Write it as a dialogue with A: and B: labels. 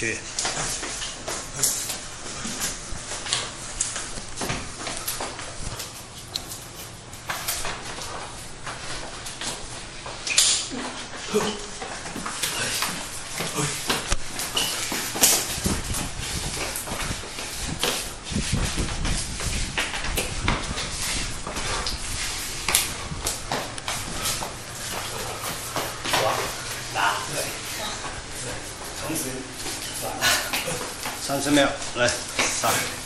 A: 去。打对，从此，三十秒来上。